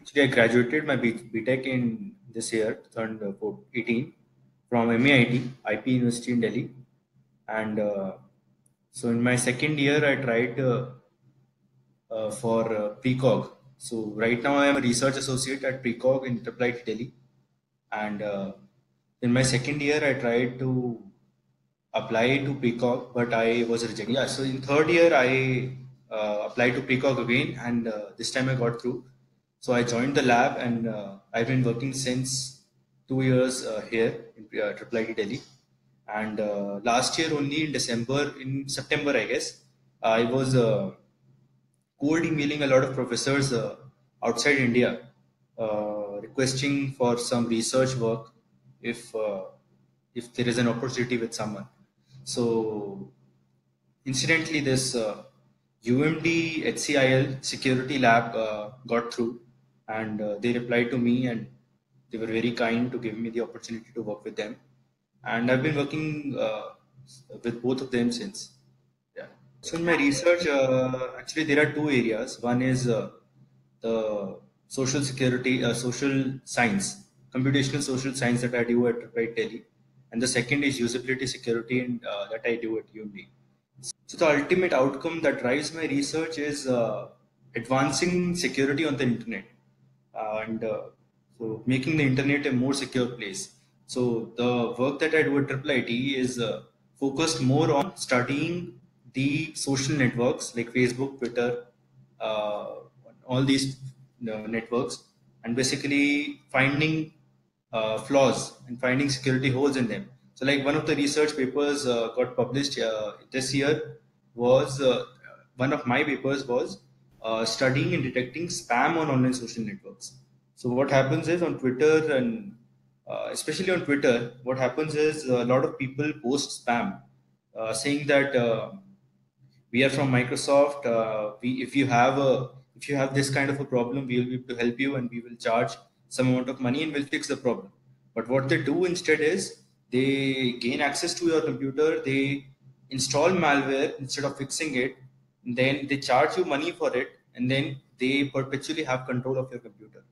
actually, I graduated my B- BTech in this year, 2018, from MAIT, IP University in Delhi. And uh, so in my second year, I tried uh, uh, for uh, Precog. So right now, I am a research associate at Precog in IIIT Delhi. And uh, in my second year, I tried to apply to Precog, but I was rejected. Yeah, so in third year, I uh, applied to Precog again, and uh, this time I got through. So I joined the lab, and uh, I've been working since two years uh, here in uh, Delhi. And uh, last year, only in December, in September, I guess, I was uh, cold emailing a lot of professors uh, outside India, uh, requesting for some research work if if there is an opportunity with someone. So, incidentally, this UMD HCIL security lab uh, got through, and uh, they replied to me, and they were very kind to give me the opportunity to work with them. And I've been working uh, with both of them since. Yeah. So in my research, uh, actually there are two areas. One is uh, the social security, uh, social science, computational social science that I do at Right Delhi, and the second is usability security and uh, that I do at UMD. So the ultimate outcome that drives my research is advancing security on the internet and uh, so making the internet a more secure place. So the work that I do at IIIT is uh, focused more on studying the social networks like Facebook, Twitter, uh, all these uh, networks, and basically finding uh, flaws and finding security holes in them. So, like one of the research papers uh, got published uh, this year was uh, one of my papers was uh, studying and detecting spam on online social networks. So, what happens is on Twitter and uh, especially on Twitter, what happens is a lot of people post spam uh, saying that uh, we are from Microsoft. Uh, we, if you have a, if you have this kind of a problem, we will be able to help you, and we will charge some amount of money, and we'll fix the problem. But what they do instead is they gain access to your computer, they install malware instead of fixing it, then they charge you money for it, and then they perpetually have control of your computer.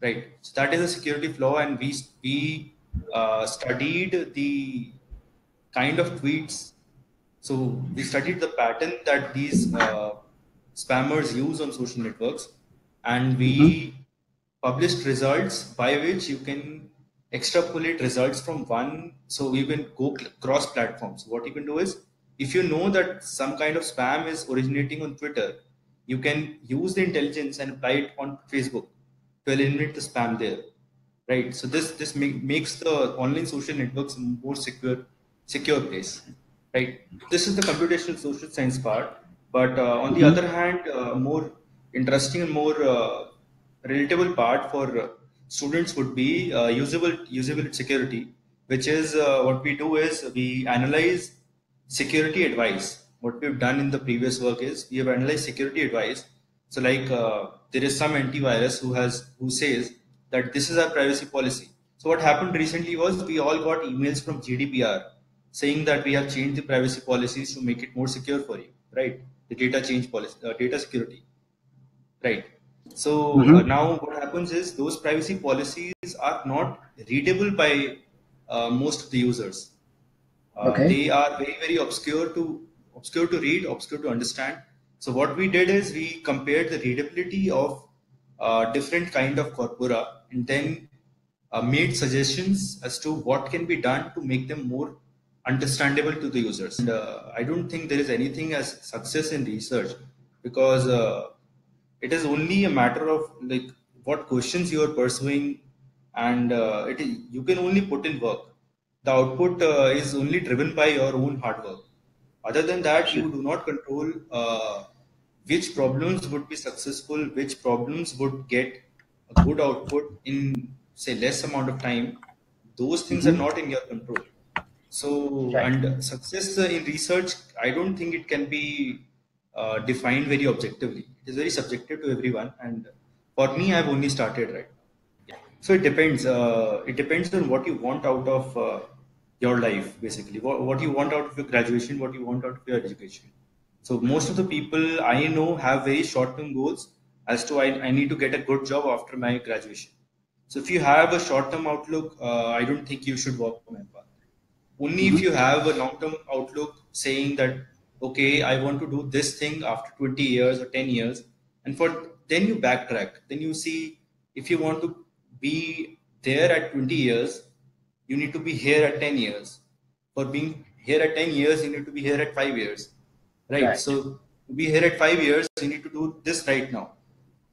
Right. So that is a security flaw, and we we uh, studied the kind of tweets so we studied the pattern that these uh, spammers use on social networks, and Mm-hmm. we published results by which you can extrapolate results from one. So you can go cl- cross platforms. What you can do is, if you know that some kind of spam is originating on Twitter, you can use the intelligence and apply it on Facebook to eliminate the spam there right so this this make, makes the online social networks more secure secure place right this is the computational social science part but uh, on the Mm-hmm. other hand uh, more interesting and more uh, relatable part for uh, students would be uh, usable usability security which is uh, what we do is we analyze security advice. What we've done in the previous work is we have analyzed security advice. So like uh, there is some antivirus who has who says that this is our privacy policy. So what happened recently was we all got emails from GDPR saying that we have changed the privacy policies to make it more secure for you, right? The data change policy, uh, data security. Right. So uh, Mm-hmm. now what happens is those privacy policies are not readable by uh, most of the users. Uh, Okay. they are very very obscure to obscure to read, obscure to understand. So what we did is we compared the readability of uh, different kind of corpora and then uh, made suggestions as to what can be done to make them more understandable to the users. And uh, I don't think there is anything as success in research because uh, it is only a matter of like what questions you are pursuing, and uh, it is, you can only put in work. The output uh, is only driven by your own hard work. Other than that, you do not control uh, which problems would be successful, which problems would get a good output in say less amount of time. Those things are Mm-hmm. not in your control. So, Right. and success uh, in research, I don't think it can be uh, defined very objectively. It is very subjective to everyone. And for me, I've only started, right? So it depends. Uh, it depends on what you want out of uh, your life, basically. What, what you want out of your graduation, what you want out of your education. So most of the people I know have very short-term goals, as to I, I need to get a good job after my graduation. So if you have a short-term outlook, uh, I don't think you should walk my path. Only if you have a long-term outlook saying that, okay, I want to do this thing after 20 years or 10 years, and for then you backtrack. Then you see if you want to be there at 20 years, you need to be here at 10 years. For being here at 10 years, you need to be here at five years. Right. right. So to be here at five years, you need to do this right now.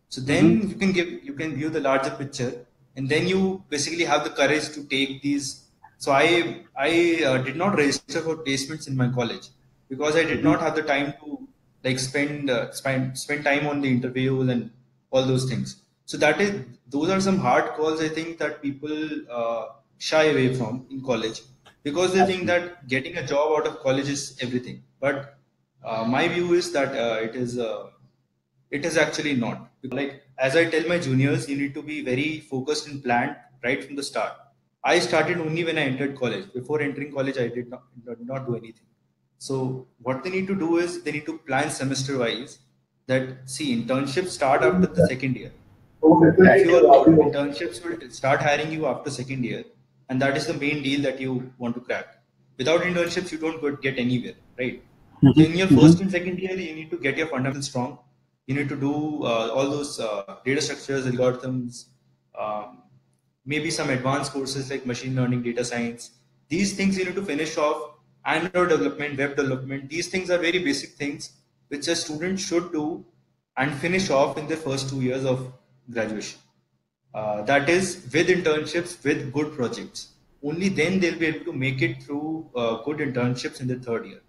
So then mm-hmm. you can give you can view the larger picture, and then you basically have the courage to take these. So I I uh, did not register for placements in my college because I did mm-hmm. not have the time to like spend uh, spend spend time on the interviews and all those things. So that is those are some hard calls I think that people uh, shy away from in college because they think that getting a job out of college is everything. But uh, my view is that uh, it is uh, it is actually not. Like as I tell my juniors, you need to be very focused and planned right from the start. I started only when I entered college. Before entering college, I did not, did not do anything. So what they need to do is they need to plan semester wise. That see internships start after the second year. If your internships will start hiring you after second year, and that is the main deal that you want to crack. Without internships, you don't get anywhere, right? Mm-hmm. So in your 1st mm-hmm. and second year, you need to get your fundamentals strong. You need to do uh, all those uh, data structures, algorithms, um, maybe some advanced courses like machine learning, data science. These things you need to finish off. Android development, web development. These things are very basic things which a student should do and finish off in their first two years of graduation. Uh, that is with internships with good projects. Only then they'll be able to make it through uh, good internships in the third year.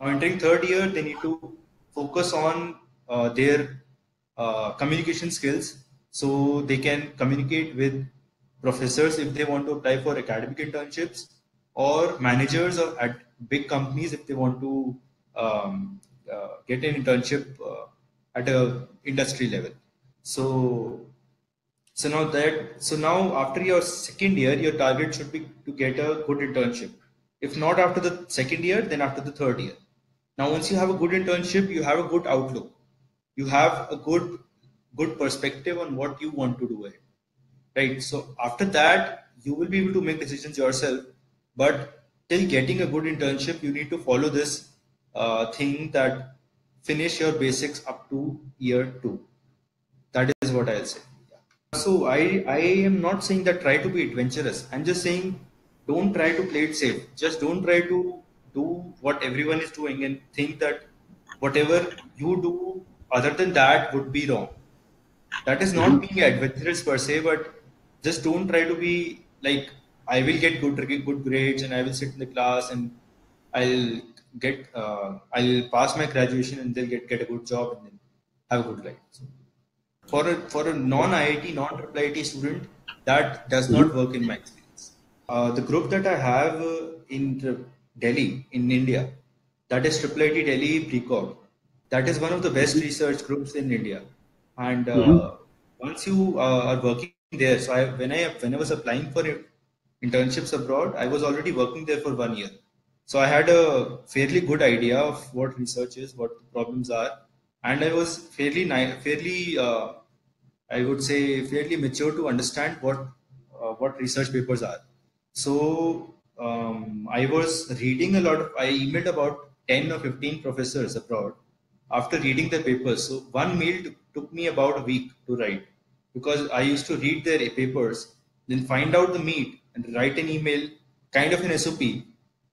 Now entering third year they need to focus on uh, their uh, communication skills. So they can communicate with professors if they want to apply for academic internships or managers or at big companies if they want to um, uh, get an internship uh, at a industry level. So so now that so now after your second year, your target should be to get a good internship. If not after the second year, then after the third year. Now once you have a good internship, you have a good outlook. You have a good good perspective on what you want to do ahead. Right. So after that, you will be able to make decisions yourself. But till getting a good internship, you need to follow this uh, thing that finish your basics up to year two. That is what I'll say. So I, I am not saying that try to be adventurous. I'm just saying don't try to play it safe. Just don't try to do what everyone is doing and think that whatever you do other than that would be wrong. That is not being adventurous per se, but just don't try to be like I will get good good grades and I will sit in the class and I'll get uh, I'll pass my graduation and then get get a good job and then have a good life. So, for a for a non IIT, non triple IIT student, that does not work in my experience. Uh, the group that I have uh, in Delhi, in India, that is Triple IIT Delhi Precog. That is one of the best research groups in India. And uh, mm-hmm. once you uh, are working there, so I, when I when I was applying for internships abroad, I was already working there for one year. So I had a fairly good idea of what research is, what the problems are, and I was fairly fairly uh, I would say fairly mature to understand what uh, what research papers are. So um, I was reading a lot of I emailed about 10 or 15 professors abroad after reading their papers. So one mail took me about a week to write because I used to read their papers, then find out the meat and write an email, kind of an SOP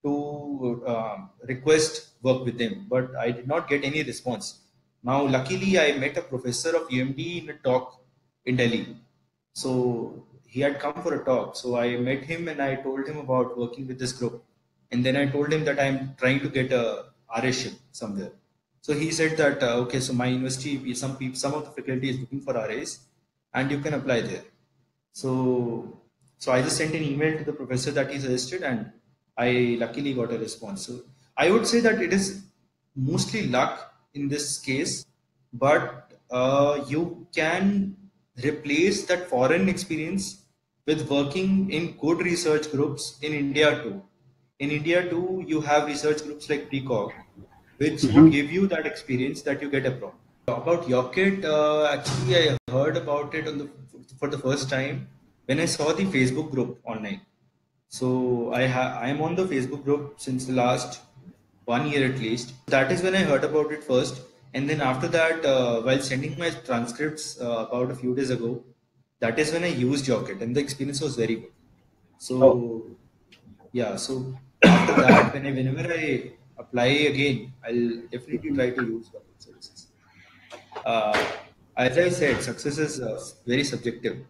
to uh, request work with them. But I did not get any response. Now, luckily, I met a professor of UMD in a talk in Delhi. So he had come for a talk. So I met him and I told him about working with this group. And then I told him that I'm trying to get a RA-ship somewhere. So he said that uh, okay, so my university, some people, some of the faculty is looking for RAs, and you can apply there. So so I just sent an email to the professor that he suggested, and I luckily got a response. So I would say that it is mostly luck in this case, but uh, you can replace that foreign experience with working in good research groups in India too. In India too, you have research groups like Precog, which mm-hmm. give you that experience that you get abroad. About Yocket, uh, actually, I heard about it the, for the first time when I saw the Facebook group online. So I ha- I am on the Facebook group since the last one year at least. That is when I heard about it first, and then after that, uh, while sending my transcripts uh, about a few days ago, that is when I used Yocket, and the experience was very good. So oh. yeah, so after that, when I, whenever I apply again, I'll definitely try to use Yocket services. Uh, as I said, success is uh, very subjective.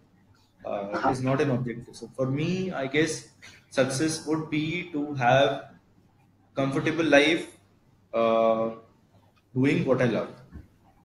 Uh, is not an objective. So for me, I guess success would be to have comfortable life uh, doing what I love.